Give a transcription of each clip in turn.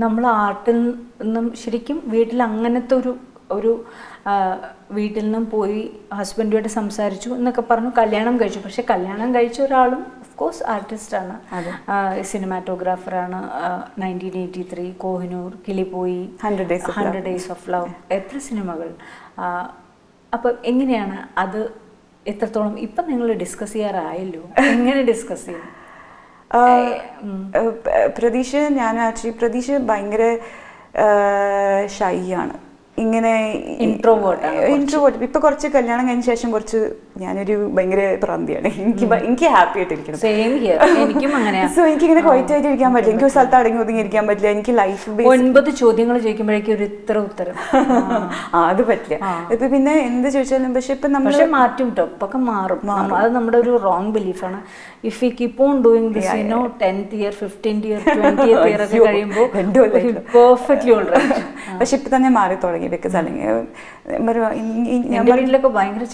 നമ്മൾ ആർട്ടിൽ നിന്നും ശരിക്കും വീട്ടിൽ അങ്ങനത്തെ ഒരു ഒരു വീട്ടിൽ നിന്നും പോയി ഹസ്ബൻഡുമായിട്ട് സംസാരിച്ചു എന്നൊക്കെ പറഞ്ഞു കല്യാണം കഴിച്ചു. പക്ഷെ കല്യാണം കഴിച്ച ഒരാളും ഓഫ് കോഴ്സ് ആർട്ടിസ്റ്റാണ് സിനിമാറ്റോഗ്രാഫറാണ് nineteen eighty three Kohinoor Kilipoyi hundred days hundred days of love എത്ര സിനിമകൾ. അപ്പം എങ്ങനെയാണ് അത് എത്രത്തോളം ഇപ്പം നിങ്ങൾ ഡിസ്കസ് ചെയ്യാറായല്ലോ? എങ്ങനെ ഡിസ്കസ് ചെയ്യും? പ്രതീക്ഷ ഞാൻ ആക്ച്വലി പ്രതീക്ഷ ഭയങ്കര ഷൈ ആണ് ഇങ്ങനെ ഇൻട്രോവേർട്ട് ഇപ്പൊ കുറച്ച് കല്യാണം കഴിഞ്ഞ ശേഷം കുറച്ച് ഞാനൊരു ഭയങ്കര പ്രാന്തിയാണ്. എനിക്ക് എനിക്ക് ഹാപ്പി ആയിട്ടിരിക്കണം സോ എനിക്ക് ഇങ്ങനെ ക്വൈറ്റ് ആയിട്ട് ഇരിക്കാൻ പറ്റില്ല. എനിക്ക് ഒരു സ്ഥലത്ത് അടങ്ങി ഒതുങ്ങി ഇരിക്കാൻ പറ്റില്ല. എനിക്ക് ലൈഫ് ഒൻപത് ചോദ്യങ്ങൾ ചോദിക്കുമ്പോഴേക്കും ഒരു ഇത്ര ഉത്തരം. ആ അത് പറ്റില്ല. ഇപ്പൊ പിന്നെ എന്ത് ചോദിച്ചാലും പക്ഷെ ഇപ്പൊ നമ്മൾ മാറ്റും കേട്ടോ ഇപ്പൊക്കെ മാറും. അത് നമ്മുടെ ഒരു wrong ബിലീഫാണ് if you keep on doing this you know tenth year fifteenth year twenty year ഒക്കെ കഴിയുമ്പോൾ പെർഫെക്റ്റ്ലി ഓൾ റൈറ്റ് പക്ഷെ ഇപ്പൊ തന്നെ മാറി തുടങ്ങി ബിക്കോസ് അല്ലെങ്കിൽ വീട്ടിലൊക്കെ ഭയങ്കര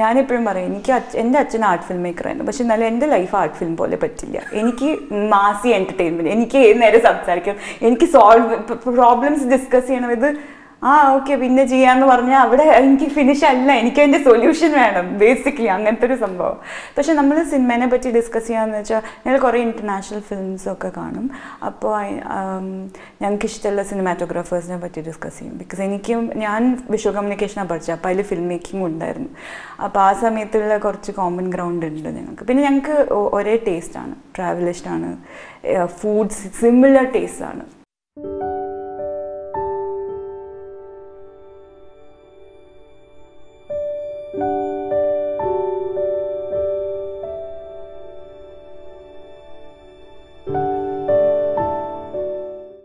ഞാനെപ്പോഴും പറയും എനിക്ക് എന്റെ എന്റെ അച്ഛൻ ആർട്ട് ഫിലിം മേക്കർ ആയിരുന്നു. പക്ഷെ എന്നാലും എന്റെ ലൈഫ് ആർട്ട് ഫിലിം പോലെ പറ്റില്ല. എനിക്ക് മാസി എന്റർടൈൻമെന്റ് എനിക്ക് ഏത് നേരം സംസാരിക്കണം എനിക്ക് സോൾവ് പ്രോബ്ലംസ് ഡിസ്കസ് ചെയ്യണം. ഇത് ആ ഓക്കെ പിന്നെ ചെയ്യാന്ന് പറഞ്ഞാൽ അവിടെ എനിക്ക് ഫിനിഷ് അല്ല. എനിക്ക് അതിന്റെ സൊല്യൂഷൻ വേണം ബേസിക്കലി അങ്ങനത്തെ ഒരു സംഭവം. പക്ഷെ നമ്മൾ സിനിമേനെ പറ്റി ഡിസ്കസ് ചെയ്യാന്ന് വെച്ചാൽ ഞങ്ങൾ കുറേ ഇന്റർനാഷണൽ ഫിലിംസൊക്കെ കാണും. അപ്പോൾ ഞങ്ങൾക്ക് ഇഷ്ടമുള്ള സിനിമാറ്റോഗ്രാഫേഴ്സിനെ പറ്റി ഡിസ്കസ് ചെയ്യും. ബിക്കോസ് എനിക്കും ഞാൻ വിഷ്വൽ കമ്മ്യൂണിക്കേഷനാണ് പഠിച്ചത്. അപ്പോൾ അതിൽ ഫിലിം മേക്കിംഗ് ഉണ്ടായിരുന്നു. അപ്പോൾ ആ സമയത്തുള്ള കുറച്ച് കോമൺ ഗ്രൗണ്ട് ഉണ്ട് ഞങ്ങൾക്ക് പിന്നെ ഞങ്ങൾക്ക് ഒരേ ടേസ്റ്റാണ് ട്രാവൽ ഇഷ്ടമാണ് ഫുഡ്സ് സിമിലർ ടേസ്റ്റാണ്